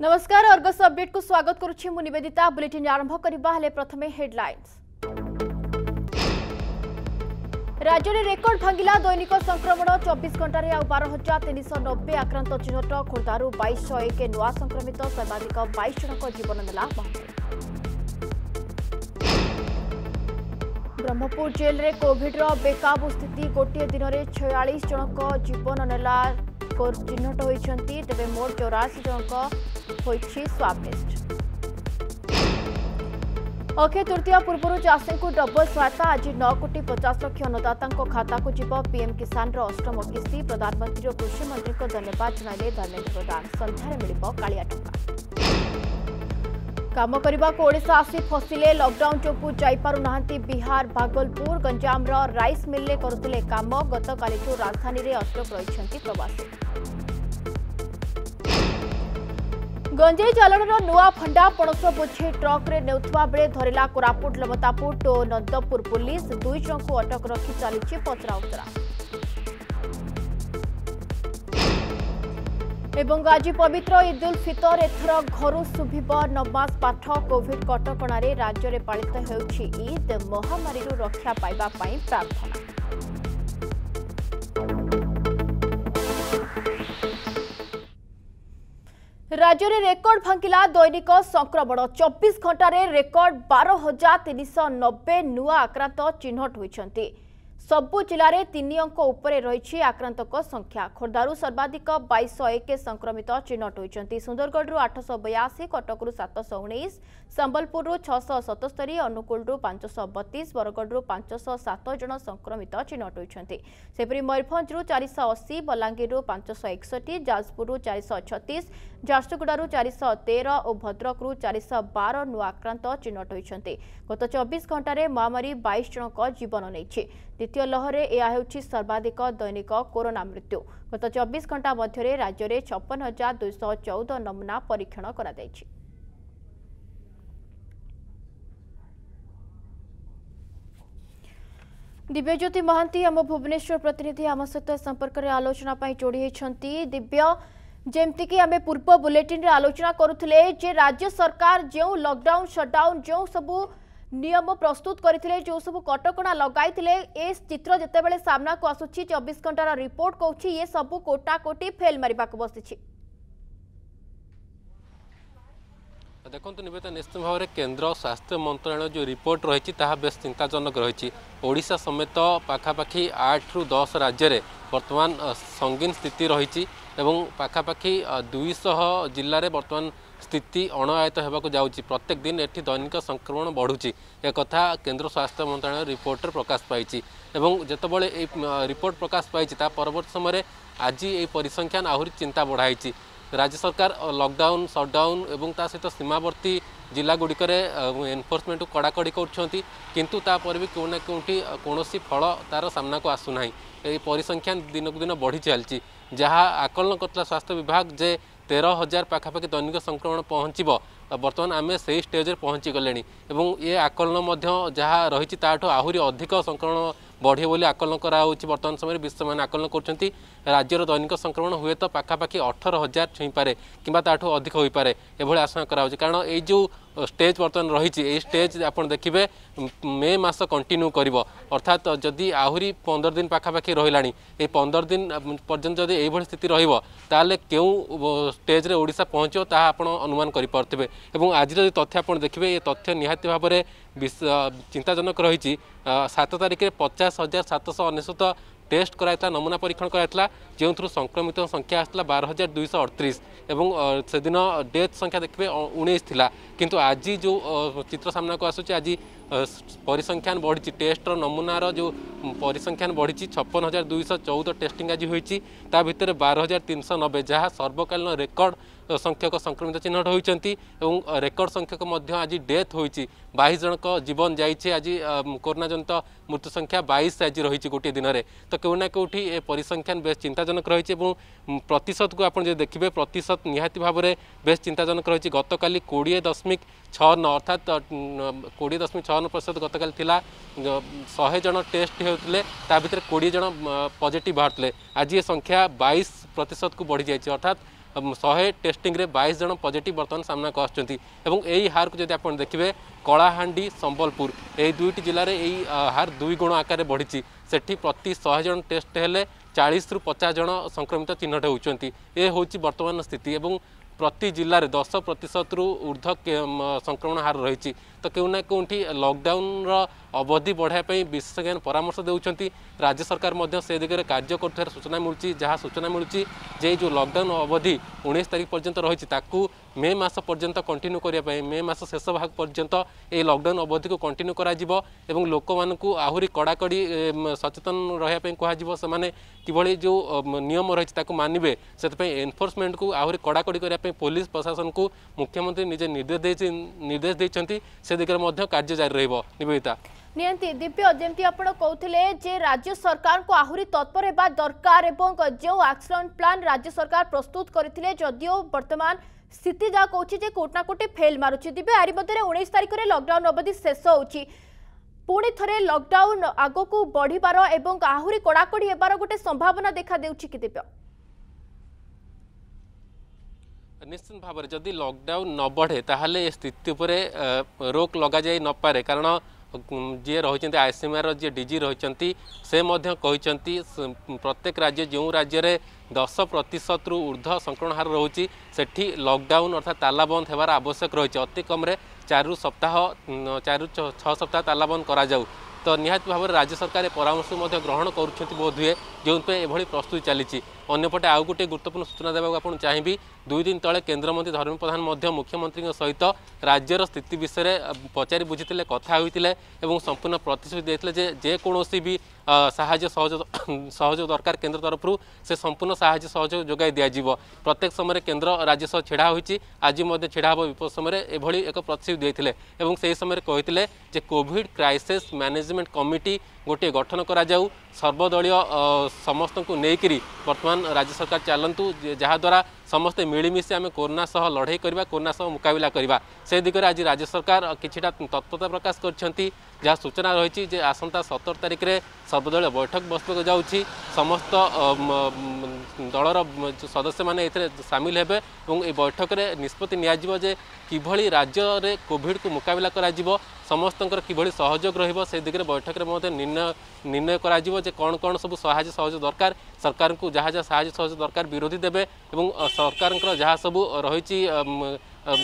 नमस्कार Argus update को स्वागत करुच्ची बुलेटिन आरंभ करबा हेले प्रथमे हेडलाइंस राज्य में रेकर्ड भांगा दैनिक संक्रमण चौबीस घंटे आउ बार हजार तीन सौ नब्बे आक्रांत चिन्ह खोर्धार बैश एक नुआ संक्रमित सर्वाधिक बैश जन जीवन नेला ब्रह्मपुर जेल में कोड्र बेकाबू स्थित गोटे दिन में छयास जन जीवन नेला चिन्ह तेज मोट चौराशी ଚଉରାଅଶୀ स्वादिष्ट अक्षय तृतीय पूर्व चाषी को डबल सहायता आज नौ कोटी पचास लक्ष अन्नदाता खाता को जीव पीएम किसान अष्टम किस्ती प्रधानमंत्री और कृषि मंत्री को धन्यवाद जन धर्मेन्द्र प्रधान सन्धार मिल का कम करने को आसी फसिले लकडाउन जो जापना बिहार भागलपुर गंजाम रईस मिले करुते कम गत राजधानी में अटक रही प्रवासी ଗଞ୍ଜେଇ ଚାଲାଣର ନୂଆ ଫଣ୍ଡା ପଣସ ବୋଝେଇ ଟ୍ରକ୍ରେ ନେଉଥିବା ବେଳେ ଧରିଲା କୋରାପୁଟ ଲମତାପୁଟ ଓ ନନ୍ଦପୁର ପୁଲିସ୍ ଦୁଇ ଜଣଙ୍କୁ ଅଟକ ରଖି ଚାଲିଛି ପଚରାଉଚରା এবং আজি পবিত্র ঈদ উল ফিতর এথর ঘর শুভিব নমাজ পাঠ কোভিড কটকণার রাজ্যের পাড়িত হচ্ছে ঈদ মহামারী রক্ষা পাইবা প্রার্থনা ରାଜ୍ୟରେ ରେକର୍ଡ ଭାଙ୍ଗିଲା ଦୈନିକ ସଂକ୍ରମଣ ଚବିଶ ଘଣ୍ଟାରେ ରେକର୍ଡ ବାର ହଜାର ତିନିଶହ ନବେ ନୂଆ ଆକ୍ରାନ୍ତ ଚିହ୍ନଟ ହୋଇଛନ୍ତି ସବୁ ଜିଲ୍ଲାରେ ତିନିଙ୍କ ଉପରେ ରହିଛି ଆକ୍ରାନ୍ତଙ୍କ ସଂଖ୍ୟା ଖୋର୍ଦ୍ଧାରୁ ସର୍ବାଧିକ ବାଇଶଶହ ଏକ ସଂକ୍ରମିତ ଚିହ୍ନଟ ହୋଇଛନ୍ତି ସୁନ୍ଦରଗଡ଼ରୁ ଆଠଶହ ବୟାଅଶୀ କଟକରୁ ସାତଶହ ଉଣେଇଶ ସମ୍ବଲପୁରରୁ ଛଅଶହ ସତସ୍ତରୀ ଅନୁଗୁଳରୁ ପାଞ୍ଚଶହ ବତିଶ ବରଗଡ଼ରୁ ପାଞ୍ଚଶହ ସାତ ଜଣ ସଂକ୍ରମିତ ଚିହ୍ନଟ ହୋଇଛନ୍ତି ସେହିପରି ମୟୂରଭଞ୍ଜରୁ ଚାରିଶହ ଅଶୀ ବଲାଙ୍ଗୀରରୁ ପାଞ୍ଚଶହ ଏକଷଠି ଯାଜପୁରରୁ ଚାରିଶହ ଛତିଶ ଝାରସୁଗୁଡ଼ାରୁ ଚାରିଶହ ତେର ଓ ଭଦ୍ରକରୁ ଚାରିଶହ ବାର ନୂଆ ଆକ୍ରାନ୍ତ ଚିହ୍ନଟ ହୋଇଛନ୍ତି ଗତ ଚବିଶ ଘଣ୍ଟାରେ ମହାମାରୀ ବାଇଶ ଜଣଙ୍କ ଜୀବନ ନେଇଛି द्वितीय लहर यह सर्वाधिक दैनिक कोरोना मृत्यु गत चौबीस घंटा मध्य राज्य में छपन हजार दुईश चौदह नमूना परीक्षण कर दिव्यज्योति महां आम भुवनेश्वर प्रतिनिधि आम सहित संपर्क में आलोचना जोड़ी दिव्य जमीक आम पूर्व बुलेटिन आलोचना करू राज्य सरकार जो लकडाउन सटडाउन जो सबू ନିୟମ ପ୍ରସ୍ତୁତ କରିଥିଲେ ଯେଉଁ ସବୁ କଟକଣା ଲଗାଇଥିଲେ ଏ ଚିତ୍ର ଯେତେବେଳେ ସାମ୍ନାକୁ ଆସୁଛି ଚବିଶ ଘଣ୍ଟାର ରିପୋର୍ଟ କହୁଛି ଏ ସବୁ କୋଟାକୋଟି ଫେଲ୍ ମାରିବାକୁ ବସିଛି ଦେଖନ୍ତୁ ନିବେଦନ ନିଶ୍ଚିତ ଭାବରେ କେନ୍ଦ୍ର ସ୍ୱାସ୍ଥ୍ୟ ମନ୍ତ୍ରାଳୟ ଯେଉଁ ରିପୋର୍ଟ ରହିଛି ତାହା ବେଶ ଚିନ୍ତାଜନକ ରହିଛି ଓଡ଼ିଶା ସମେତ ପାଖାପାଖି ଆଠରୁ ଦଶ ରାଜ୍ୟରେ ବର୍ତ୍ତମାନ ସଙ୍ଗୀନ ସ୍ଥିତି ରହିଛି ଏବଂ ପାଖାପାଖି ଦୁଇଶହ ଜିଲ୍ଲାରେ ବର୍ତ୍ତମାନ ସ୍ଥିତି ଅଣାୟତ ହେବାକୁ ଯାଉଛି ପ୍ରତ୍ୟେକ ଦିନ ଏଠି ଦୈନିକ ସଂକ୍ରମଣ ବଢ଼ୁଛି ଏକଥା କେନ୍ଦ୍ର ସ୍ୱାସ୍ଥ୍ୟ ମନ୍ତ୍ରଣାଳୟ ରିପୋର୍ଟରେ ପ୍ରକାଶ ପାଇଛି ଏବଂ ଯେତେବେଳେ ଏଇ ରିପୋର୍ଟ ପ୍ରକାଶ ପାଇଛି ତା ପରବର୍ତ୍ତୀ ସମୟରେ ଆଜି ଏହି ପରିସଂଖ୍ୟାନ ଆହୁରି ଚିନ୍ତା ବଢ଼ାଇଛି ରାଜ୍ୟ ସରକାର ଲକଡାଉନ୍ ସଟ୍ଡାଉନ୍ ଏବଂ ତା ସହିତ ସୀମାବର୍ତ୍ତୀ ଜିଲ୍ଲାଗୁଡ଼ିକରେ ଏନ୍ଫୋର୍ସମେଣ୍ଟକୁ କଡ଼ାକଡ଼ି କରୁଛନ୍ତି କିନ୍ତୁ ତାପରେ ବି କେଉଁ ନା କେଉଁଠି କୌଣସି ଫଳ ତା'ର ସାମ୍ନାକୁ ଆସୁନାହିଁ ଏହି ପରିସଂଖ୍ୟାନ ଦିନକୁ ଦିନ ବଢ଼ି ଚାଲିଛି ଯାହା ଆକଳନ କରିଥିଲା ସ୍ୱାସ୍ଥ୍ୟ ବିଭାଗ ଯେ তের হাজার পাখাপাখি দৈনিক সংক্রমণ পৌঁছব বর্তমান আমি সেই স্টেজে পৌঁছি গলে এবং এ আকলন যা রয়েছে তাঠু আহরি অধিক সংক্রমণ বঢ়িব বলে আকলন করা হচ্ছে বর্তমান সময় বিশ্বমানে আকলন করছেন রাজ্যর দৈনিক সংক্রমণ হুয়েত পাখাপাখি অঠর হাজার ছুঁইপরে কিংবা তাঠু অধিক হয়ে পড়ে এভাবে আশঙ্কা করা হচ্ছে কারণ এই যে स्टेज बर्तमान रही स्टेज आप देखिए मे मस कंटिन्यू कर अर्थात तो जदि आहरी पंदर दिन पखापाखि रहा पंदर दिन पर्यटन जब ये स्थित रोले क्यों स्टेज ओडा पहुँच अनुमान करेंगे आज तथ्य आप देखिए ये तथ्य निहाती भाव में चिंताजनक रही सात तारिखें पचास हजार सतश शह টেস্ট করা নমুনা পরীক্ষণ করা যে সংক্রমিত সংখ্যা আসছিল বার হাজার দুইশ অড়তিশ এবং সেদিন ডেথ সংখ্যা দেখবে উনিশ লা কিন্তু আজ যে চিত্র সামনাকু আসুচি আজ পরিসংখ্যান বড়ি টেস্টর নমুনার যে পরিসংখ্যান বড়ি ছপন হাজার দুইশ চৌদ টেস্টিং আজ হয়েছে তা ভিতরে বার হাজার তিনশ নবে যা সর্বকালীন রেকর্ড तो संख्यक संक्रमित चिन्हट होती रेकर्ड संख्यक आज डेथ हो बैस जन जीवन जाइए आज कोरोना जनित मृत्यु संख्या बैश आज रही गोटे दिन में तो क्यों ना कौटी ए परिसंख्यान बेस चिंताजनक रही है और प्रतिशत को आज देखिए प्रतिशत निहाती भाव में बे चिंताजनक रही गत काली कोड़े दशमिक छ न अर्थात कोड़े दशमिक छ न प्रतिशत गत काली शहे जन टेस्ट होते कोड़े जन पजिट बाहर आज ये संख्या बैश प्रतिशत को बढ़ी जाए अर्थात शहे टेस्टिंग में 22 जन पजिट बर्तमान सामना को आई हार को आप देखिए कलाहां संबलपुर दुईट जिले में यही हार दुई गुण आकार बढ़ी से प्रति शहे जन टेस्ट हेले चालीस रु पचास जन संक्रमित चिन्हट होती ये बर्तमान स्थित प्रति जिले दस प्रतिशत रु ऊर्ध संक्रमण हार रही तो क्यों ना क्यों लकडाउन रवधि बढ़ायापी विशेषज्ञ परामर्श दे राज्य सरकार से दिग्वे कार्य कर सूचना मिलूँ जहाँ सूचना मिलूँ जे जो लकडाउन अवधि उन्नीस तारीख पर्यटन रही मे मस पर्यटन कंटिन्यू करने मे मस शेष भाग पर्यंत ये लकडाउन अवधि को कंटिन्यू कर लोक आहरी कड़ाकड़ी सचेतन रहने किभली जो नियम रही मानवे से एनफोर्समेंट को आहरी कड़ाकड़ी करने पुलिस प्रशासन को मुख्यमंत्री निजे निर्देश निर्देश देते দিগরে কার্য জারি রহব নিবেদিতা ନିହାତି ଦିବ୍ୟ ଯେମିତି ଆପଣ କହୁଥିଲେ ଯେ ରାଜ୍ୟ ସରକାରଙ୍କୁ ଆହୁରି ତତ୍ପର ହେବା ଦରକାର ଏବଂ ଯେଉଁ ଆକ୍ସନ୍ ପ୍ଲାନ୍ ରାଜ୍ୟ ସରକାର ପ୍ରସ୍ତୁତ କରିଥିଲେ ଯଦିଓ ବର୍ତ୍ତମାନ ସ୍ଥିତି ଯାହା କହୁଛି ଯେ କୋଟି ନା କୋଟି ଫେଲ୍ ମାରୁଛି ଦିବ୍ୟ ଆରି ମଧ୍ୟରେ ଉଣେଇଶ ତାରିଖରେ ଲକଡାଉନ୍ ଅବଧି ଶେଷ ହେଉଛି ପୁଣି ଥରେ ଲକଡାଉନ୍ ଆଗକୁ ବଢ଼ିବାର ଏବଂ ଆହୁରି କଡ଼ାକଡ଼ି ହେବାର ଗୋଟେ ସମ୍ଭାବନା ଦେଖାଦେଉଛି କି ଦିବ୍ୟ নিশ্চিত ভাবে যদি লকডাউন ন বঢ়ে তাহলে এ স্থিতি উপরে রোক লগা যাই নপারে কারণ ଯିଏ ରହିଛନ୍ତି ଆଇସିଏମ୍ଆର୍ର ଯିଏ ଡିଜି ରହିଛନ୍ତି ସେ ମଧ୍ୟ କହିଛନ୍ତି ପ୍ରତ୍ୟେକ ରାଜ୍ୟ ଯେଉଁ ରାଜ୍ୟରେ ଦଶ ପ୍ରତିଶତରୁ ଉର୍ଦ୍ଧ୍ୱ ସଂକ୍ରମଣ ହାର ରହୁଛି ସେଠି ଲକଡାଉନ୍ ଅର୍ଥାৎ ତାଲାବନ୍ଦ ହେବାର ଆବଶ୍ୟକ ରହିଛି ଅତି କମ୍ରେ ଚାରିରୁ ସପ୍ତାହ ଚାରିରୁ ଛଅ ସପ୍ତାହ ତାଲାବନ୍ଦ କରାଯାଉ ତ ନିହାତି ଭାବରେ ରାଜ୍ୟ ସରକାର ଏ ପରାମର୍ଶ ମଧ୍ୟ ଗ୍ରହଣ କରୁଛନ୍ତି ବୋଧ ହୁଏ ଯେଉଁଥିପାଇଁ ଏଭଳି ପ୍ରସ୍ତୁତି ଚାଲିଛି अंपटे आउ गोटे गुरुत्वपूर्ण सूचना देवा आपको चाहिए दुई दिन तेज़ केन्द्रमंत्री धर्मेन्द्र प्रधान मुख्यमंत्री सहित राज्यर स्थित विषय पचारि बुझी कथा होते संपूर्ण प्रतिश्रुति जेकोसी भी साज दरकार केन्द्र तरफ से संपूर्ण साजोग सहयोग जोगा दिज्व प्रत्येक समय केन्द्र राज्य सह ढा हो आज ढड़ा विपद समय एभली एक प्रतिश्रुति से ही समय कही कॉविड क्राइसीस् मैनेजमेंट कमिटी ଗୋଟିଏ ଗଠନ କରାଯାଉ ସର୍ବଦଳୀୟ ସମସ୍ତଙ୍କୁ ନେଇକରି ବର୍ତ୍ତମାନ ରାଜ୍ୟ ସରକାର ଚାଲନ୍ତୁ ଯାହାଦ୍ୱାରା ସମସ୍ତେ ମିଳିମିଶି ଆମେ କରୋନା ସହ ଲଢ଼େଇ କରିବା କରୋନା ସହ ମୁକାବିଲା କରିବା ସେ ଦିଗରେ ଆଜି ରାଜ୍ୟ ସରକାର କିଛିଟା ତତ୍ପରତା ପ୍ରକାଶ କରିଛନ୍ତି ଯାହା ସୂଚନା ରହିଛି ଯେ ଆସନ୍ତା ସତର ତାରିଖରେ ସର୍ବଦଳୀୟ ବୈଠକ ବସିବାକୁ ଯାଉଛି ସମସ୍ତ ଦଳର ସଦସ୍ୟମାନେ ଏଥିରେ ସାମିଲ ହେବେ ଏବଂ ଏ ବୈଠକରେ ନିଷ୍ପତ୍ତି ନିଆଯିବ ଯେ କିଭଳି ରାଜ୍ୟରେ କୋଭିଡ଼କୁ ମୁକାବିଲା କରାଯିବ ସମସ୍ତଙ୍କର କିଭଳି ସହଯୋଗ ରହିବ ସେ ଦିଗରେ ବୈଠକରେ ମଧ୍ୟ ନିର୍ଣ୍ଣୟ ନିର୍ଣ୍ଣୟ କରାଯିବ ଯେ କ'ଣ କ'ଣ ସବୁ ସାହାଯ୍ୟ ସହଯୋଗ ଦରକାର ସରକାରଙ୍କୁ ଯାହା ଯାହା ସାହାଯ୍ୟ ସହଯୋଗ ଦରକାର ବିରୋଧୀ ଦେବେ ଏବଂ ସରକାରଙ୍କର ଯାହା ସବୁ ରହିଛି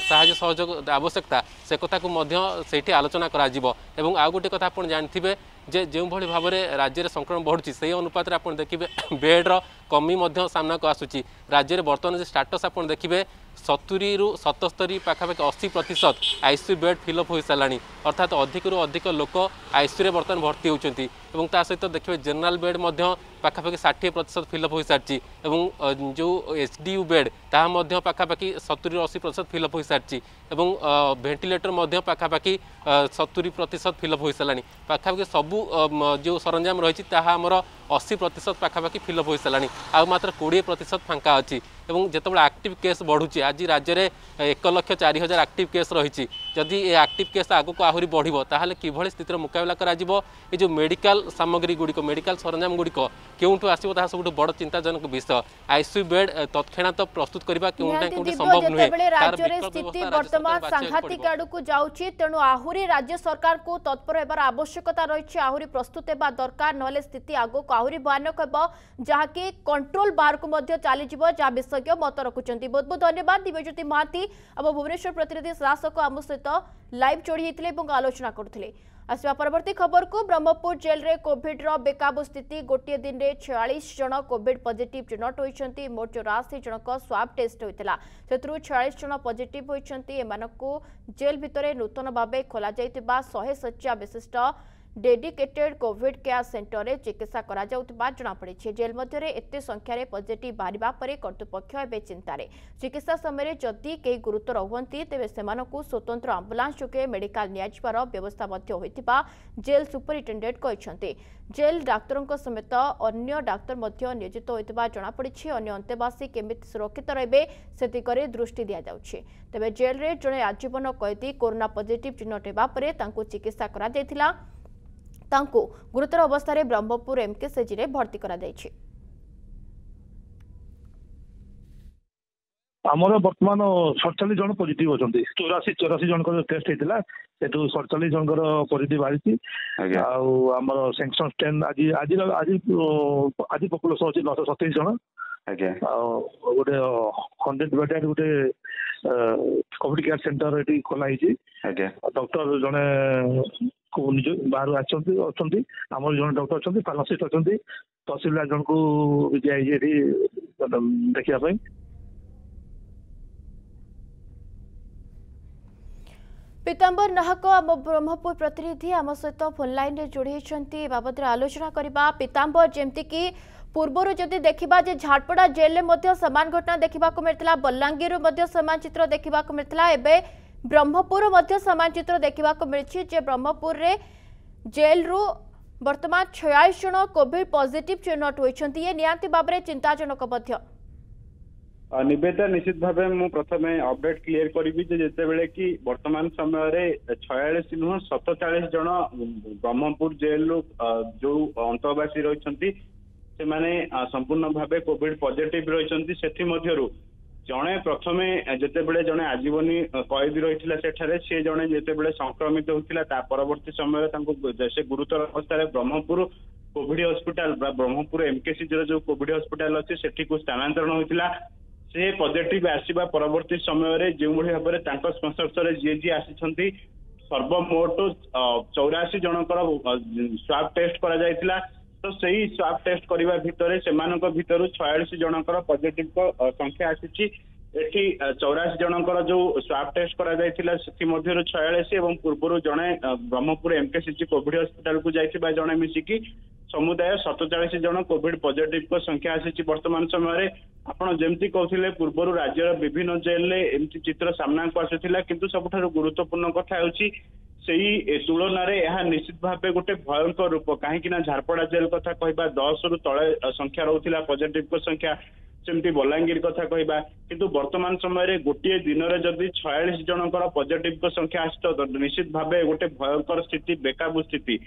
ସାହାଯ୍ୟ ସହଯୋଗ ଆବଶ୍ୟକତା ସେ କଥାକୁ ମଧ୍ୟ ସେଇଠି ଆଲୋଚନା କରାଯିବ ଏବଂ ଆଉ ଗୋଟିଏ କଥା ଆପଣ ଜାଣିଥିବେ ଯେ ଯେଉଁଭଳି ଭାବରେ ରାଜ୍ୟରେ ସଂକ୍ରମଣ ବଢ଼ୁଛି ସେହି ଅନୁପାତରେ ଆପଣ ଦେଖିବେ ବେଡ଼୍ର କମି ମଧ୍ୟ ସାମ୍ନାକୁ ଆସୁଛି ରାଜ୍ୟରେ ବର୍ତ୍ତମାନ ଯେ ଷ୍ଟାଟସ୍ ଆପଣ ଦେଖିବେ ସତୁରିରୁ ସତସ୍ତରୀ ପାଖାପାଖି ଅଶୀ ପ୍ରତିଶତ ଆଇସିୟୁ ବେଡ୍ ଫିଲ୍ଅପ୍ ହୋଇସାରିଲାଣି ଅର୍ଥାତ୍ ଅଧିକରୁ ଅଧିକ ଲୋକ ଆଇସିୟୁରେ ବର୍ତ୍ତମାନ ଭର୍ତ୍ତି ହେଉଛନ୍ତି ଏବଂ ତା ସହିତ ଦେଖିବେ ଜେନେରାଲ୍ ବେଡ୍ ମଧ୍ୟ ପାଖାପାଖି ଷାଠିଏ ପ୍ରତିଶତ ଫିଲ୍ଅପ୍ ହୋଇସାରିଛି ଏବଂ ଯେଉଁ ଏଚ୍ ଡି ୟୁ ବେଡ୍ ତାହା ମଧ୍ୟ ପାଖାପାଖି ସତୁରିରୁ ଅଶୀ ପ୍ରତିଶତ ଫିଲ୍ଅପ୍ ହୋଇସାରିଛି ଏବଂ ଭେଣ୍ଟିଲେଟର୍ ମଧ୍ୟ ପାଖାପାଖି ସତୁରି ପ୍ରତିଶତ ଫିଲ୍ଅପ୍ ହୋଇସାରିଲାଣି ପାଖାପାଖି ସବୁ ଯେଉଁ ସରଞ୍ଜାମ ରହିଛି ତାହା ଆମର ଅଶୀ ପ୍ରତିଶତ ପାଖାପାଖି ଫିଲ୍ଅପ୍ ହୋଇସାରିଲାଣି ଆଉ ମାତ୍ର କୋଡ଼ିଏ ପ୍ରତିଶତ ଫାଙ୍କା ଅଛି এবং যেতবে আকটিভ কেস বড়ুচি আজ রাজ্যের এক লক্ষ চারি হাজার আকটিভ কেস রয়েছে যদি এ আকটিভ কেস আগুক আহরি বড় তাহলে কিভাবে স্থিতির মোকাবিলা করা এই যে মেডিকাল সামগ্রী গুড়ি মেডিকাল সরঞ্জাম গুড়ি কেউঠু আসব তাহা সবুঠ বড় চিন্তাজনক বিষয় আইসিউ বেড তৎক্ষণাৎ প্রস্তুত করা কেউটা কেউটি সম্ভব নুহে রাজ্যের স্থিতি বর্তমান সাংঘাতিক আড়ক যাচ্ছে তেণু আহরি রাজ্য সরকার তৎপর হবার আবশ্যকতা রয়েছে আহরি প্রস্তুত হওয়া দরকার নহলে স্থিতি আগুক আহরি ভয়ানক হব যা কি কন্ট্রোল বাহারক চালিযোগ যা বিশ্ব विशेषज्ञ मत रखुच्च बहुत बहुत धन्यवाद दिव्यज्योति महांति भुवनेश्वर प्रतिनिधि शासक आम सहित लाइव चढ़ी आलोचना करुते आसवा परवर्त खबर को ब्रह्मपुर जेल रे कोविड रो बेकाबू स्थिति गोटे दिन रे 46 जन कोविड पॉजिटिव चिन्हट होईछंती मोर चौरासी जन स्वाब टेस्ट होइतला सेतरु 46 जन पजिट होईछंती जेल भितरे नूतन बाबे खोला जाइतबा 100 विशिष्ट ଡେଡିକେଟେଡ୍ କୋଭିଡ୍ କେୟାର ସେଣ୍ଟରରେ ଚିକିତ୍ସା କରାଯାଉଥିବା ଜଣାପଡ଼ିଛି ଜେଲ୍ ମଧ୍ୟରେ ଏତେ ସଂଖ୍ୟାରେ ପଜିଟିଭ୍ ବାହାରିବା ପରେ କର୍ତ୍ତୃପକ୍ଷ ଏବେ ଚିନ୍ତାରେ ଚିକିତ୍ସା ସମୟରେ ଯଦି କେହି ଗୁରୁତର ହୁଅନ୍ତି ତେବେ ସେମାନଙ୍କୁ ସ୍ୱତନ୍ତ୍ର ଆମ୍ବୁଲାନ୍ସ ଯୋଗେ ମେଡିକାଲ ନିଆଯିବାର ବ୍ୟବସ୍ଥା ମଧ୍ୟ ହୋଇଥିବା ଜେଲ୍ ସୁପରିଟେଣ୍ଡେଣ୍ଟ କହିଛନ୍ତି ଜେଲ୍ ଡାକ୍ତରଙ୍କ ସମେତ ଅନ୍ୟ ଡାକ୍ତର ମଧ୍ୟ ନିୟୋଜିତ ହୋଇଥିବା ଜଣାପଡ଼ିଛି ଅନ୍ୟ ଅନ୍ତେବାସୀ କେମିତି ସୁରକ୍ଷିତ ରହିବେ ସେ ଦିଗରେ ଦୃଷ୍ଟି ଦିଆଯାଉଛି ତେବେ ଜେଲ୍ରେ ଜଣେ ଆଜୀବନ କଏଦୀ କରୋନା ପଜିଟିଭ୍ ଚିହ୍ନଟ ହେବା ପରେ ତାଙ୍କୁ ଚିକିତ୍ସା କରାଯାଇଥିଲା ତାଙ୍କୁ ଗୁରୁତର ଅବସ୍ଥାରେ ବ୍ରହ୍ମପୁର ଏମ୍କେସିଜିରେ ଭର୍ତ୍ତି କରାଯାଇଛି ଆମର ବର୍ତ୍ତମାନ ସଡ଼ଚାଳିଶ ଜଣ ପଜିଟିଭ ଅଛନ୍ତି ଚଉରାଶୀ ଚଉରାଶୀ ଜଣଙ୍କର ଟେଷ୍ଟ ହେଇଥିଲା ସେଠୁ ସଡ଼ଚାଳିଶ ଜଣଙ୍କର ପଜିଟିଭ ବାହାରିଛି ଆଉ ଆମର ସେଙ୍କସନ୍ ଟେନ୍ ଆଜି ଆଜିର ଆଜି ଆଜି ପପୁଲେସନ୍ ଅଛି ନଅଶହ ସତେଇଶ ଜଣ ଆଉ ଗୋଟେ ହଣ୍ଡ୍ରେଡ୍ ବେଡେଡ୍ ଗୋଟେ କୋଭିଡ୍ କେୟାର ସେଣ୍ଟର ଏଠି ଖୋଲା ହେଇଛି ଡକ୍ଟର ଜଣେ बाहर आम जो डक्टर अच्छा फार्मासीस्ट अच्छा तहसील जन को दिखाई देखा पीताम्बर नाहक आम ब्रह्मपुर प्रतिनिधि आम सहित फोनलाइन जोड़ बाबद आलोचना करवा पीताम्बर जमीक पूर्वर जदि देखा झारपड़ा जेल में सामान घटना देखा मिलता बलांगीरू सामान चित्र देखा मिलता है ब्रह्मपुर सामान देखा मिली जे ब्रह्मपुर रे जेल रु बर्तमान छयास जन कोड पजिट चिन्हट होती है भाव में चिंताजनक निवेदा निश्चित भाव प्रथम अपडेट क्लीयर करी जितेबले कि वर्तमान समय छयास नुह सतचा जन ब्रह्मपुर जेल रु जो अंतवासी रही संपूर्ण भाव कोड पजिट रही से ଜଣେ ପ୍ରଥମେ ଯେତେବେଳେ ଜଣେ ଆଜୀବନୀ କଏଦୀ ରହିଥିଲା ସେଠାରେ ସେ ଜଣେ ଯେତେବେଳେ ସଂକ୍ରମିତ ହୋଇଥିଲା ତା ପରବର୍ତ୍ତୀ ସମୟରେ ତାଙ୍କୁ ସେ ଗୁରୁତର ଅବସ୍ଥାରେ ବ୍ରହ୍ମପୁର କୋଭିଡ ହସ୍ପିଟାଲ ବା ବ୍ରହ୍ମପୁର ଏମକେସିଜିର ଯୋଉ କୋଭିଡ ହସ୍ପିଟାଲ ଅଛି ସେଠିକୁ ସ୍ଥାନାନ୍ତରଣ ହୋଇଥିଲା ସେ ପଜିଟିଭ ଆସିବା ପରବର୍ତ୍ତୀ ସମୟରେ ଯେଉଁଭଳି ଭାବରେ ତାଙ୍କ ସ୍ପନ୍ସର୍ସରେ ଯିଏ ଯିଏ ଆସିଛନ୍ତି ସର୍ବମୋଟ ଚଉରାଅଶୀ ଜଣଙ୍କର ସ୍ୱାବ ଟେଷ୍ଟ କରାଯାଇଥିଲା ତ ସେଇ ସ୍ୱାବ ଟେଷ୍ଟ କରିବା ଭିତରେ ସେମାନଙ୍କ ଭିତରୁ ଛୟାଳିଶ ଜଣଙ୍କର ପଜିଟିଭଙ୍କ ସଂଖ୍ୟା ଆସିଛି ଏଠି ଚଉରାଶି ଜଣଙ୍କର ଯୋଉ ସ୍ୱାବ ଟେଷ୍ଟ କରାଯାଇଥିଲା ସେଥିମଧ୍ୟରୁ ଛୟାଳିଶ ଏବଂ ପୂର୍ବରୁ ଜଣେ ବ୍ରହ୍ମପୁର ଏମକେସିଜି କୋଭିଡ ହସ୍ପିଟାଲକୁ ଯାଇଥିବା ଜଣେ ମିଶିକି ସମୁଦାୟ ସତଚାଳିଶ ଜଣ କୋଭିଡ ପଜିଟିଭଙ୍କ ସଂଖ୍ୟା ଆସିଛି ବର୍ତ୍ତମାନ ସମୟରେ ଆପଣ ଯେମିତି କହୁଥିଲେ ପୂର୍ବରୁ ରାଜ୍ୟର ବିଭିନ୍ନ ଜେଲରେ ଏମିତି ଚିତ୍ର ସାମ୍ନାକୁ ଆସିଥିଲା କିନ୍ତୁ ସବୁଠାରୁ ଗୁରୁତ୍ୱପୂର୍ଣ୍ଣ କଥା ହେଉଛି ସେଇ ତୁଳନାରେ ଏହା ନିଶ୍ଚିତ ଭାବେ ଗୋଟେ ଭୟଙ୍କର ରୂପ କାହିଁକି ନା ଝାରପଡା ଜେଲ କଥା କହିବା ଦଶରୁ ତଳେ ସଂଖ୍ୟା ରହୁଥିଲା positive ସଂଖ୍ୟା ସେମିତି ବଲାଙ୍ଗୀର କଥା କହିବା କିନ୍ତୁ ବର୍ତ୍ତମାନ ସମୟରେ ଗୋଟିଏ ଦିନରେ ଯଦି ଛୟାଳିଶ ଜଣଙ୍କର positive ସଂଖ୍ୟା ଆସୁଛି ନିଶ୍ଚିତ ଭାବେ ଗୋଟେ ଭୟଙ୍କର ସ୍ଥିତି ବେକାବୁ ସ୍ଥିତି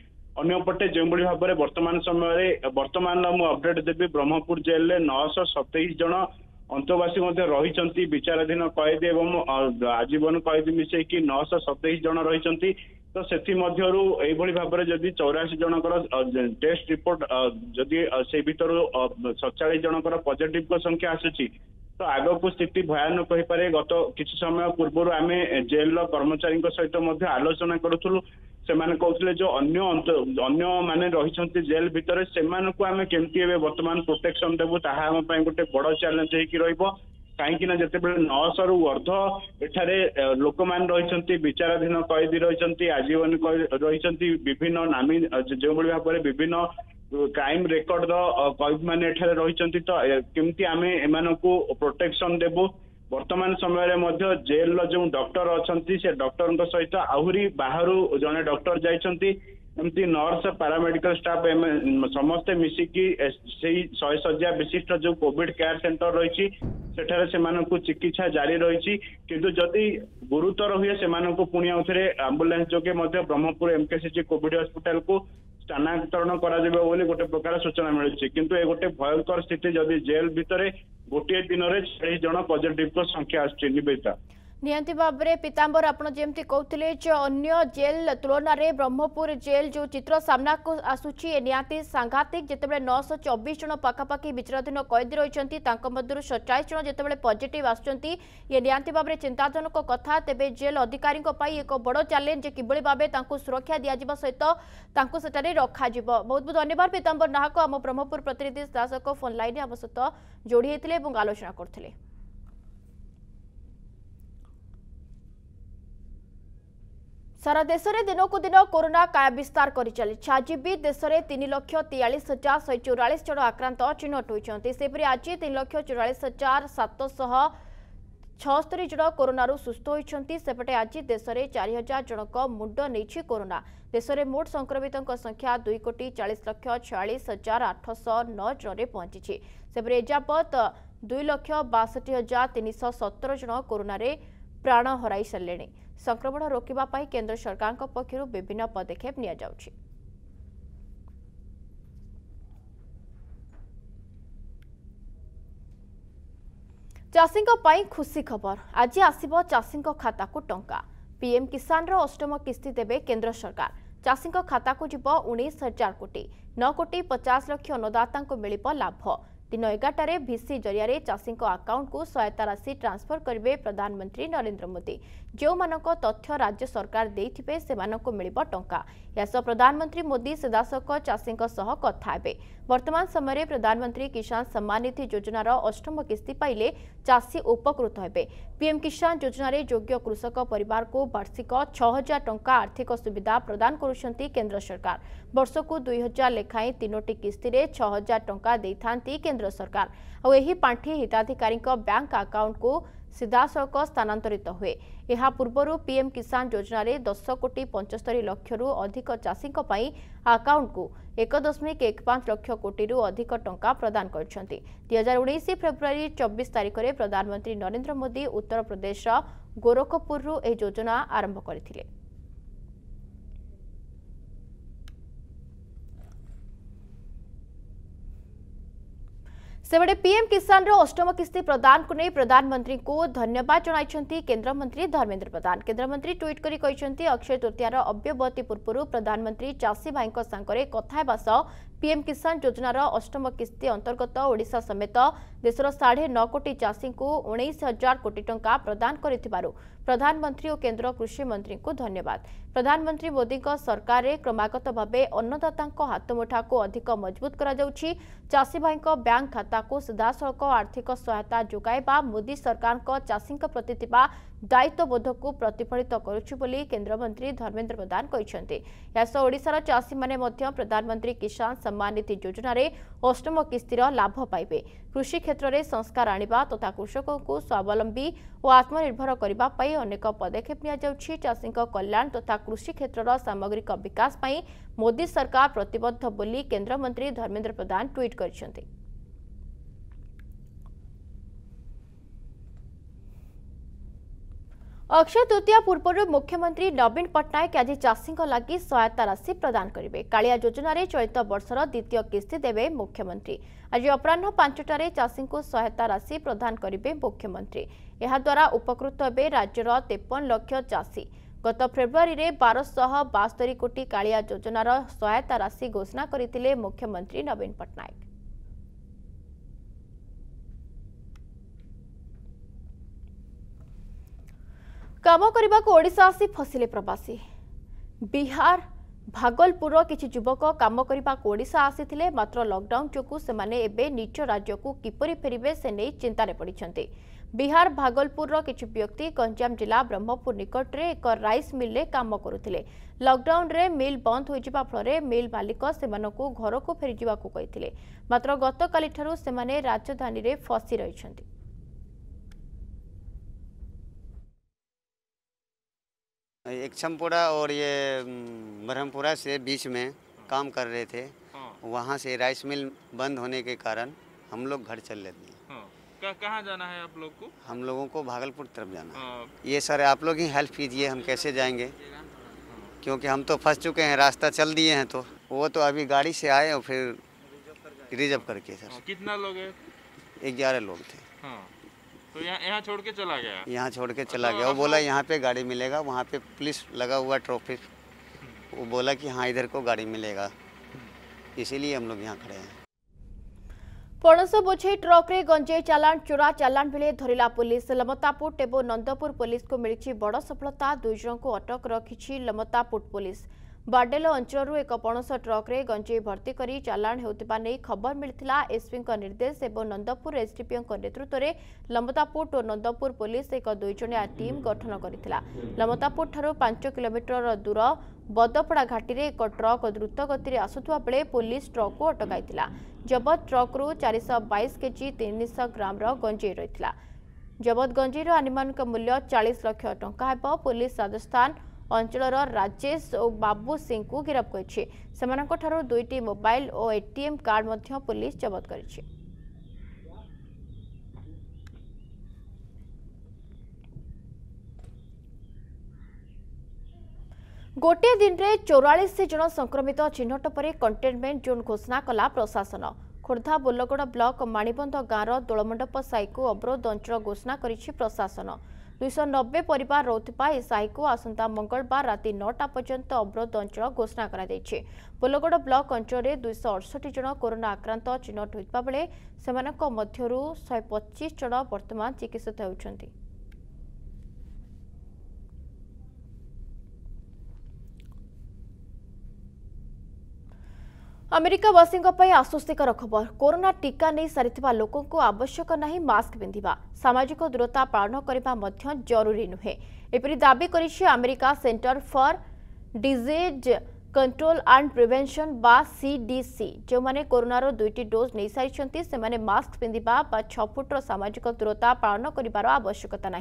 ଅନ୍ୟପଟେ ଯେଉଁଭଳି ଭାବରେ ବର୍ତ୍ତମାନ ସମୟରେ ବର୍ତ୍ତମାନର ମୁଁ ଅପଡେଟ୍ ଦେବି ବ୍ରହ୍ମପୁର ଜେଲରେ ନଅଶହ ସତେଇଶ ଜଣ ଅନ୍ତଃବାସୀ ମଧ୍ୟ ରହିଛନ୍ତି ବିଚାରାଧୀନ କଏଦୀ ଏବଂ ଆଜୀବନ କଏଦୀ ମିଶେଇକି ନଅଶହ ସତେଇଶ ଜଣ ରହିଛନ୍ତି ତ ସେଥିମଧ୍ୟରୁ ଏଇଭଳି ଭାବରେ ଯଦି ଚଉରାଅଶୀ ଜଣଙ୍କର ଟେଷ୍ଟ ରିପୋର୍ଟ ଯଦି ସେଇ ଭିତରୁ ସତଚାଳିଶ ଜଣଙ୍କର ପଜିଟିଭଙ୍କ ସଂଖ୍ୟା ଆସୁଛି ତ ଆଗକୁ ସ୍ଥିତି ଭୟାନକ ହୋଇପାରେ ଗତ କିଛି ସମୟ ପୂର୍ବରୁ ଆମେ ଜେଲର କର୍ମଚାରୀଙ୍କ ସହିତ ମଧ୍ୟ ଆଲୋଚନା କରୁଥିଲୁ ସେମାନେ କହୁଥିଲେ ଯେ ଅନ୍ୟ ଅନ୍ୟମାନେ ରହିଛନ୍ତି ଜେଲ ଭିତରେ ସେମାନଙ୍କୁ ଆମେ କେମିତି ଏବେ ବର୍ତ୍ତମାନ ପ୍ରୋଟେକ୍ସନ ଦେବୁ ତାହା ଆମ ପାଇଁ ଗୋଟେ ବଡ ଚ୍ୟାଲେଞ୍ଜ ହେଇକି ରହିବ କାହିଁକି ନା ଯେତେବେଳେ ନଅଶହରୁ ଅର୍ଦ୍ଧ ଏଠାରେ ଲୋକମାନେ ରହିଛନ୍ତି ବିଚାରାଧୀନ କଏଦୀ ରହିଛନ୍ତି ଆଜୀବନୀ ରହିଛନ୍ତି ବିଭିନ୍ନ ନାମୀ ଯେଉଁଭଳି ଭାବରେ ବିଭିନ୍ନ କ୍ରାଇମ ରେକର୍ଡର କଏଦୀମାନେ ଏଠାରେ ରହିଛନ୍ତି ତ କେମିତି ଆମେ ଏମାନଙ୍କୁ ପ୍ରୋଟେକ୍ସନ ଦେବୁ ବର୍ତ୍ତମାନ ସମୟରେ ମଧ୍ୟ ଜେଲର ଯୋଉ ଡକ୍ଟର ଅଛନ୍ତି ସେ ଡକ୍ଟରଙ୍କ ସହିତ ଆହୁରି ବାହାରୁ ଜଣେ ଡକ୍ଟର ଯାଇଛନ୍ତି ଏମିତି ନର୍ସ ପାରାମେଡିକାଲ ଷ୍ଟାଫ୍ ସମସ୍ତେ ମିଶିକି ସେଇ ଶହେ ଶଯ୍ୟା ବିଶିଷ୍ଟ ଯୋଉ କୋଭିଡ କେୟାର ସେଣ୍ଟର ରହିଛି ସେଠାରେ ସେମାନଙ୍କୁ ଚିକିତ୍ସା ଜାରି ରହିଛି କିନ୍ତୁ ଯଦି ଗୁରୁତର ହୁଏ ସେମାନଙ୍କୁ ପୁଣି ଆଉଥରେ ଆମ୍ବୁଲାନ୍ସ ଯୋଗେ ମଧ୍ୟ ବ୍ରହ୍ମପୁର ଏମକେସିଜି କୋଭିଡ ହସ୍ପିଟାଲକୁ ସ୍ଥାନାନ୍ତରଣ କରାଯିବ ବୋଲି ଗୋଟେ ପ୍ରକାର ସୂଚନା ମିଳିଛି କିନ୍ତୁ ଏ ଗୋଟେ ଭୟଙ୍କର ସ୍ଥିତି ଯଦି ଜେଲ ଭିତରେ ଗୋଟିଏ ଦିନରେ ଚାଳିଶ ଜଣ ପଜିଟିଭଙ୍କ ସଂଖ୍ୟା ଆସୁଛି ନିବେଦିତା ନିହାତି ଭାବରେ ପୀତାମ୍ବର ଆପଣ ଯେମିତି କହୁଥିଲେ ଯେ ଅନ୍ୟ ଜେଲ୍ ତୁଳନାରେ ବ୍ରହ୍ମପୁର ଜେଲ୍ ଯେଉଁ ଚିତ୍ର ସାମ୍ନାକୁ ଆସୁଛି ଏ ନିହାତି ସାଂଘାତିକ ଯେତେବେଳେ ନଅଶହ ଚବିଶ ଜଣ ପାଖାପାଖି ବିଚାରାଧୀନ କଏଦୀ ରହିଛନ୍ତି ତାଙ୍କ ମଧ୍ୟରୁ ସତଚାଳିଶ ଜଣ ଯେତେବେଳେ ପଜିଟିଭ୍ ଆସୁଛନ୍ତି ଏ ନିହାତି ଭାବରେ ଚିନ୍ତାଜନକ କଥା ତେବେ ଜେଲ୍ ଅଧିକାରୀଙ୍କ ପାଇଁ ଏକ ବଡ଼ ଚ୍ୟାଲେଞ୍ଜ ଯେ କିଭଳି ଭାବେ ତାଙ୍କୁ ସୁରକ୍ଷା ଦିଆଯିବା ସହିତ ତାଙ୍କୁ ସେଠାରେ ରଖାଯିବ ବହୁତ ବହୁତ ଧନ୍ୟବାଦ ପୀତାମ୍ବର ନାହକ ଆମ ବ୍ରହ୍ମପୁର ପ୍ରତିନିଧି ଶାସକ ଫୋନ୍ ଲାଇନ୍ରେ ଆମ ସହିତ ଯୋଡ଼ି ହୋଇଥିଲେ ଏବଂ ଆଲୋଚନା କରୁଥିଲେ সারা দেশের দিনকু দিন করোনা কায়া বিস্তার করে চালছে আজ বি দেশের তিন লক্ষ তেয়াশ হাজার শহে চৌরাশ জন আক্রান্ত চিহ্নট হয়েছেন সেপরি আজ তিন লক্ষ চৌরাশ হাজার সাতশহ ছস্তরি জন করোনার সুস্থ হয়েছেন সেপটে আজ দেশের চারি হাজার জনক মুন্ড নেইছে করোনা দেশের মোট সংক্রমিত সংখ্যা দুই কোটি চাশ লক্ষ ছয়াশ হাজার আটশ নজনে পৌঁছিছে সেপরে এযাবৎ দুই লক্ষ বাষট্টি হাজার তিনশহ সতর জন করোনার প্রাণ হরাই সারে संक्रमण रोकवाई केन्द्र सरकार पक्ष विभिन्न पदक्षेप नि चाषीों खुशी खबर आज आसी खाता को टंका पीएम किसान रो अष्टम किस्ती देवे केंद्र सरकार चाषी खाता को जीव उ हजार कोटी नौ कोटी पचास लक्ष अन्नदाता मिल लाभ दिन एगारटा भिसी जरिया चाषी आकाउंट को सहायता राशि ट्रांसफर करेंगे प्रधानमंत्री नरेंद्र मोदी जो मान तथ्य राज्य सरकार देखे से मिल टा प्रधानमंत्री मोदी सीधासख चाषी कथा बर्तमान समय प्रधानमंत्री किसान सम्मान निधि योजनार अष्टम किस्ती पाइले चाषी उपकृत हे पीएम किसान योजन योग्य कृषक पर वार्षिक छ हजार टाइम आर्थिक सुविधा प्रदान कर सरकार बर्षक दुई हजार लेखाएं तीनो किस्ती छ हजार टाइम କେନ୍ଦ୍ର ସରକାର ଆଉ ଏହି ପାଣ୍ଠି ହିତାଧିକାରୀଙ୍କ ବ୍ୟାଙ୍କ ଆକାଉଣ୍ଟକୁ ସିଧାସଳଖ ସ୍ଥାନାନ୍ତରିତ ହୁଏ ଏହା ପୂର୍ବରୁ ପିଏମ୍ କିଷାନ ଯୋଜନାରେ ଦଶ କୋଟି ପଞ୍ଚସ୍ତରି ଲକ୍ଷରୁ ଅଧିକ ଚାଷୀଙ୍କ ପାଇଁ ଆକାଉଣ୍ଟକୁ ଏକ ଦଶମିକ ଏକ ପାଞ୍ଚ ଲକ୍ଷ କୋଟିରୁ ଅଧିକ ଟଙ୍କା ପ୍ରଦାନ କରିଛନ୍ତି ଦୁଇ ହଜାର ଉଣେଇଶ ଫେବୃଆରୀ ଚବିଶ ତାରିଖରେ ପ୍ରଧାନମନ୍ତ୍ରୀ ନରେନ୍ଦ୍ର ମୋଦି ଉତ୍ତରପ୍ରଦେଶର ଗୋରଖପୁରରୁ ଏହି ଯୋଜନା ଆରମ୍ଭ କରିଥିଲେ सेबे पीएम किसान अष्टम किस्ती प्रदान को नहीं प्रधानमंत्री को धन्यवाद जनई केन्द्रमंत्री धर्मेन्द्र प्रधान केन्द्रमंत्री ट्विट कर अक्षय तृतीय अव्यवती पूर्व प्रधानमंत्री चाषी भाई सांगे कथ पीएम किसान योजनार अष्टम किस्ती अंतर्गत ओडा समेत देशर साढ़े नौ कोटी चाषी को उन्नीस हजार कोटी टंका प्रदान कर प्रधानमंत्री और केन्द्र कृषिमंत्री को धन्यवाद प्रधानमंत्री मोदी सरकार ने क्रमगत भाव अन्नदाता हाथ मुठा को अधिक मजबूत कराषी भाई बैंक खाता को सीधासख आर्थिक सहायता जगह मोदी सरकार चाषी प्रति दायित्वबोध को प्रतिफलित बोली केंद्र प्रधान कहते चाषी मैंने प्रधानमंत्री किसान ସମ୍ମାନିଧି ଯୋଜନାରେ ଅଷ୍ଟମ କିସ୍ତିର ଲାଭ ପାଇବେ କୃଷି କ୍ଷେତ୍ରରେ ସଂସ୍କାର ଆଣିବା ତଥା କୃଷକଙ୍କୁ ସ୍ୱାବଲମ୍ବୀ ଓ ଆତ୍ମନିର୍ଭର କରିବା ପାଇଁ ଅନେକ ପଦକ୍ଷେପ ନିଆଯାଉଛି ଚାଷୀଙ୍କ କଲ୍ୟାଣ ତଥା କୃଷି କ୍ଷେତ୍ରର ସାମଗ୍ରିକ ବିକାଶ ପାଇଁ ମୋଦି ସରକାର ପ୍ରତିବଦ୍ଧ ବୋଲି କେନ୍ଦ୍ରମନ୍ତ୍ରୀ ଧର୍ମେନ୍ଦ୍ର ପ୍ରଧାନ ଟ୍ୱିଟ୍ କରିଛନ୍ତି ଅକ୍ଷୟ ତୃତୀୟା ପୂର୍ବରୁ ମୁଖ୍ୟମନ୍ତ୍ରୀ ନବୀନ ପଟ୍ଟନାୟକ ଆଜି ଚାଷୀଙ୍କ ଲାଗି ସହାୟତା ରାଶି ପ୍ରଦାନ କରିବେ କାଳିଆ ଯୋଜନାରେ ଚଳିତ ବର୍ଷର ଦ୍ୱିତୀୟ କିସ୍ତି ଦେବେ ମୁଖ୍ୟମନ୍ତ୍ରୀ ଆଜି ଅପରାହ୍ନ ପାଞ୍ଚଟାରେ ଚାଷୀଙ୍କୁ ସହାୟତା ରାଶି ପ୍ରଦାନ କରିବେ ମୁଖ୍ୟମନ୍ତ୍ରୀ ଏହାଦ୍ୱାରା ଉପକୃତ ହେବେ ରାଜ୍ୟର ତେପନ ଲକ୍ଷ ଚାଷୀ ଗତ ଫେବୃଆରୀରେ ବାରଶହ ବାସ୍ତରୀ କୋଟି କାଳିଆ ଯୋଜନାର ସହାୟତା ରାଶି ଘୋଷଣା କରିଥିଲେ ମୁଖ୍ୟମନ୍ତ୍ରୀ ନବୀନ ପଟ୍ଟନାୟକ କାମ କରିବାକୁ ଓଡ଼ିଶା ଆସି ଫସିଲେ ପ୍ରବାସୀ ବିହାର ଭାଗଲପୁରର କିଛି ଯୁବକ କାମ କରିବାକୁ ଓଡ଼ିଶା ଆସିଥିଲେ ମାତ୍ର ଲକ୍ଡାଉନ୍ ଯୋଗୁଁ ସେମାନେ ଏବେ ନିଜ ରାଜ୍ୟକୁ କିପରି ଫେରିବେ ସେ ନେଇ ଚିନ୍ତାରେ ପଡ଼ିଛନ୍ତି ବିହାର ଭାଗଲପୁରର କିଛି ବ୍ୟକ୍ତି ଗଞ୍ଜାମ ଜିଲ୍ଲା ବ୍ରହ୍ମପୁର ନିକଟରେ ଏକ ରାଇସ୍ ମିଲ୍ରେ କାମ କରୁଥିଲେ ଲକ୍ଡାଉନ୍ରେ ମିଲ୍ ବନ୍ଦ ହୋଇଯିବା ଫଳରେ ମିଲ୍ ମାଲିକ ସେମାନଙ୍କୁ ଘରକୁ ଫେରିଯିବାକୁ କହିଥିଲେ ମାତ୍ର ଗତକାଲିଠାରୁ ସେମାନେ ରାଜଧାନୀରେ ଫସି ରହିଛନ୍ତି एक्शमपुरा और ये ब्रह्मपुरा से बीच में काम कर रहे थे हाँ। वहाँ से राइस मिल बंद होने के कारण हम लोग घर चल लेते हैं हाँ। कहाँ जाना है आप लोग को हम लोगों को भागलपुर तरफ जाना है हाँ। ये सर आप लोग ही हेल्प कीजिए हम कैसे जाएंगे क्योंकि हम तो फंस चुके हैं रास्ता चल दिए हैं तो वो तो अभी गाड़ी से आए और फिर रिजर्व करके सर हाँ, कितना लोग है ग्यारह लोग थे हाँ। तो यहाँ छोड़ के चला गया यहाँ छोड़ के चला गया वो बोला यहाँ पे गाड़ी मिलेगा वहाँ पे पुलिस लगा हुआ ट्रॉफिक वो बोला कि हाँ इधर को गाड़ी मिलेगा इसीलिए हम लोग यहाँ खड़े हैं पणस बोझे ट्रक में गंजे चलाण चोरा चलाण बेले धरला पुलिस लमतापुट और नंदपुर पुलिस को मिली बड़ सफलता दुईज को अटक रखी लमतापुट पुलिस ବାଡେଲ ଅଞ୍ଚଳରୁ ଏକ ପଣସ ଟ୍ରକ୍ରେ ଗଞ୍ଜେଇ ଭର୍ତ୍ତି କରି ଚାଲାଣ ହେଉଥିବା ନେଇ ଖବର ମିଳିଥିଲା ଏସ୍ପିଙ୍କ ନିର୍ଦ୍ଦେଶ ଏବଂ ନନ୍ଦପୁର ଏସ୍ଡିପିଓଙ୍କ ନେତୃତ୍ୱରେ ଲମତାପୁର ଓ ନନ୍ଦପୁର ପୋଲିସ ଏକ ଦୁଇଜଣିଆ ଟିମ୍ ଗଠନ କରିଥିଲା ଲମତାପୁରଠାରୁ ପାଞ୍ଚ କିଲୋମିଟର ଦୂର ବଦପଡ଼ା ଘାଟିରେ ଏକ ଟ୍ରକ୍ ଦ୍ରୁତଗତିରେ ଆସୁଥିବା ବେଳେ ପୋଲିସ ଟ୍ରକ୍କୁ ଅଟକାଇଥିଲା ଜବତ ଟ୍ରକ୍ରୁ ଚାରିଶହ ବାଇଶ କେଜି ତିନିଶହ ଗ୍ରାମର ଗଞ୍ଜେଇ ରହିଥିଲା ଜବତ ଗଞ୍ଜେଇର ଆନିମାନଙ୍କ ମୂଲ୍ୟ ଚାଳିଶ ଲକ୍ଷ ଟଙ୍କା ହେବ ପୋଲିସ ରାଜସ୍ଥାନ ଅଞ୍ଚଳର ରାଜେଶ ଓ ବାବୁ ସିଂଙ୍କୁ ଗିରଫ କରିଛି ସେମାନଙ୍କଠାରୁ ଦୁଇଟି ମୋବାଇଲ ଓ ଏଟିଏମ୍ କାର୍ଡ ମଧ୍ୟ ପୁଲିସ ଜବତ କରିଛି ଗୋଟିଏ ଦିନରେ ଚଉରାଳିଶ ଜଣ ସଂକ୍ରମିତ ଚିହ୍ନଟ ପରେ କଣ୍ଟେନମେଣ୍ଟ ଜୋନ୍ ଘୋଷଣା କଲା ପ୍ରଶାସନ ଖୋର୍ଦ୍ଧା ବୋଲଗଡ଼ ବ୍ଲକ ମାଣିବନ୍ଧ ଗାଁର ଦୋଳମଣ୍ଡପ ସାହିକୁ ଅବରୋଧ ଅଞ୍ଚଳ ଘୋଷଣା କରିଛି ପ୍ରଶାସନ ଦୁଇଶହ ନବେ ପରିବାର ରହୁଥିବା ଏହି ସାହିକୁ ଆସନ୍ତା ମଙ୍ଗଳବାର ରାତି ନଅଟା ପର୍ଯ୍ୟନ୍ତ ଅବରୋଧ ଅଞ୍ଚଳ ଘୋଷଣା କରାଯାଇଛି ବୋଲଗଡ଼ ବ୍ଲକ ଅଞ୍ଚଳରେ ଦୁଇଶହ ଅଠଷଠି ଜଣ କରୋନା ଆକ୍ରାନ୍ତ ଚିହ୍ନଟ ହୋଇଥିବା ବେଳେ ସେମାନଙ୍କ ମଧ୍ୟରୁ ଶହେ ପଚିଶ ଜଣ ବର୍ତ୍ତମାନ ଚିକିତ୍ସିତ ହେଉଛନ୍ତି अमेरिकावासी आश्वस्तिकर खबर कोरोना टीका नहीं सारी लोकों आवश्यक नहीं मास्क पिंधा सामाजिक दूरता पालन करने जरूरी नुहे एपरी दावी करमेरिका centre for disease control and prevention বা সিডিসি যে করোনার দুইটি ডোজ নেই সারি সে মাস্ক পিঁধিবা বা ছ ফুটর সামাজিক দূরতা পালন করবার আবশ্যকতা না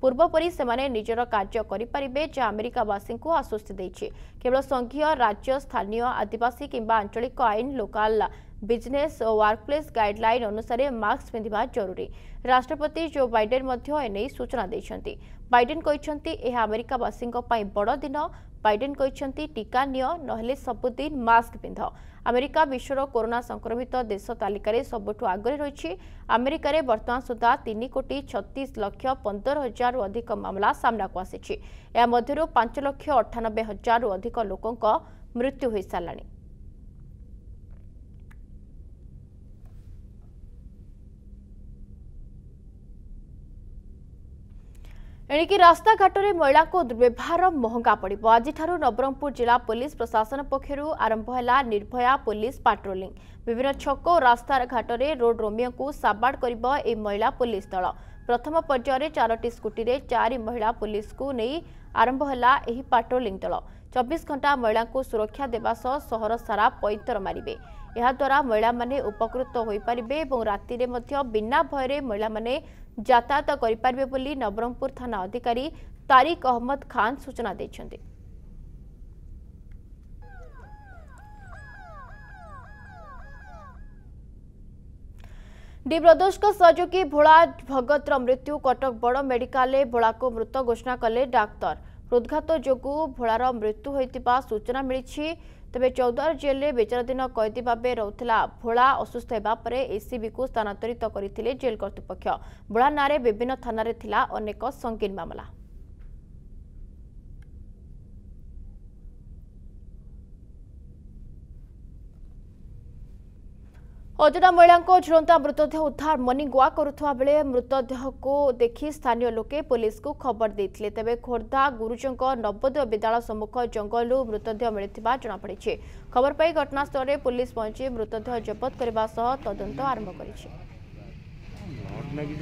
পূর্বপরি সে নিজের কার্য করে যা আমেরিকাবাসী আশ্বস্তি দিয়েছে কেবল সংঘীয় রাজ্য স্থানীয় আদিবাসী কিংবা আঞ্চলিক আইন লোকাল বিজনেস ও ওয়ার্কপ্লেস গাইডলাইন অনুসারে মাস্ক পিঁধিবা জরুরি রাষ্ট্রপতি জো বাইডেন মধ্য এনে সূচনা দিয়েছেন বাইডেন କହିଛନ୍ତି ଏହା ଆମେରିକାବାସୀଙ୍କ ପାଇଁ ବଡ଼ ଦିନ ବାଇଡେନ୍ କହିଛନ୍ତି ଟିକା ନିଅ ନହେଲେ ସବୁଦିନ ମାସ୍କ ପିନ୍ଧ ଆମେରିକା ବିଶ୍ୱର କରୋନା ସଂକ୍ରମିତ ଦେଶ ତାଲିକାରେ ସବୁଠୁ ଆଗରେ ରହିଛି ଆମେରିକାରେ ବର୍ତ୍ତମାନ ସୁଦ୍ଧା ତିନି କୋଟି ଛତିଶ ଲକ୍ଷ ପନ୍ଦର ହଜାରରୁ ଅଧିକ ମାମଲା ସାମ୍ନାକୁ ଆସିଛି ଏହା ମଧ୍ୟରୁ ପାଞ୍ଚ ଲକ୍ଷ ଅଠାନବେ ହଜାରରୁ ଅଧିକ ଲୋକଙ୍କ ମୃତ୍ୟୁ ହୋଇସାରିଲାଣି ଏଣିକି ରାସ୍ତାଘାଟରେ ମହିଳାଙ୍କ ଦୁର୍ବ୍ୟବହାର ମହଙ୍ଗା ପଡ଼ିବ ଆଜିଠାରୁ ନବରଙ୍ଗପୁର ଜିଲ୍ଲା ପୋଲିସ ପ୍ରଶାସନ ପକ୍ଷରୁ ଆରମ୍ଭ ହେଲା ନିର୍ଭୟା ପୋଲିସ ପାଟ୍ରୋଲିଂ ବିଭିନ୍ନ ଛକ ଓ ରାସ୍ତାଘାଟରେ ରୋଡ୍ ରୋମିଓଙ୍କୁ ସାବାଡ଼ କରିବ ଏହି ମହିଳା ପୋଲିସ ଦଳ ପ୍ରଥମ ପର୍ଯ୍ୟାୟରେ ଚାରୋଟି ସ୍କୁଟିରେ ଚାରି ମହିଳା ପୋଲିସକୁ ନେଇ ଆରମ୍ଭ ହେଲା ଏହି ପାଟ୍ରୋଲିଂ ଦଳ ଚବିଶ ଘଣ୍ଟା ମହିଳାଙ୍କୁ ସୁରକ୍ଷା ଦେବା ସହ ସହର ସାରା ପଇତର ମାରିବେ ଏହାଦ୍ୱାରା ମହିଳାମାନେ ଉପକୃତ ହୋଇପାରିବେ ଏବଂ ରାତିରେ ମଧ୍ୟ ବିନା ଭୟରେ ମହିଳାମାନେ যাতায়াত করে বলে নবরঙ্গপুর থানা অধিকারী তারিক অহমদ খান সূচনা দিয়েছেন डी प्रदोष सहयोगी भोला भगत मृत्यु कटक बड़ मेडिका भोला को मृत घोषणा कले डाक्तर हृदघात जो भोलार मृत्यु होता सूचना मिली ତେବେ ଚୌଦ୍ୱାର ଜେଲରେ ବିଚାରାଧୀନ କଏଦୀ ଭାବେ ରହୁଥିଲା ଭୋଳା ଅସୁସ୍ଥ ହେବା ପରେ ଏସ୍ସିବିକୁ ସ୍ଥାନାନ୍ତରିତ କରିଥିଲେ ଜେଲ୍ କର୍ତ୍ତୃପକ୍ଷ ଭୋଳା ନାଁରେ ବିଭିନ୍ନ ଥାନାରେ ଥିଲା ଅନେକ ସଙ୍ଗୀନ ମାମଲା ଅଜଣା ମହିଳାଙ୍କ ଝୁଳନ୍ତା ମୃତଦେହ ଉଦ୍ଧାର ମନିଗୁଆ କରୁଥିବା ବେଳେ ମୃତଦେହକୁ ଦେଖି ସ୍ଥାନୀୟ ଲୋକେ ପୋଲିସକୁ ଖବର ଦେଇଥିଲେ ତେବେ ଖୋର୍ଦ୍ଧା ଗୁରୁଜଙ୍କ ନବୋଦୟ ବିଦ୍ୟାଳୟ ସମ୍ମୁଖ ଜଙ୍ଗଲରୁ ମୃତଦେହ ମିଳିଥିବା ଜଣାପଡ଼ିଛି ଖବର ପାଇ ଘଟଣାସ୍ଥଳରେ ପୋଲିସ ପହଞ୍ଚି ମୃତଦେହ ଜବତ କରିବା ସହ ତଦନ୍ତ ଆରମ୍ଭ କରିଛି ବ୍ଲଡ୍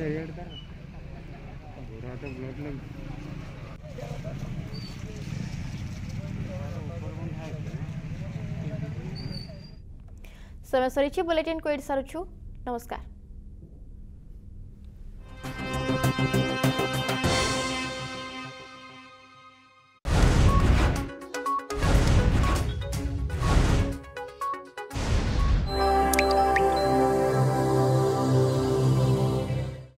ଲାଗିଛି સમય સરીચી બુલેટિન કોઈડ સારું છું નમસ્કાર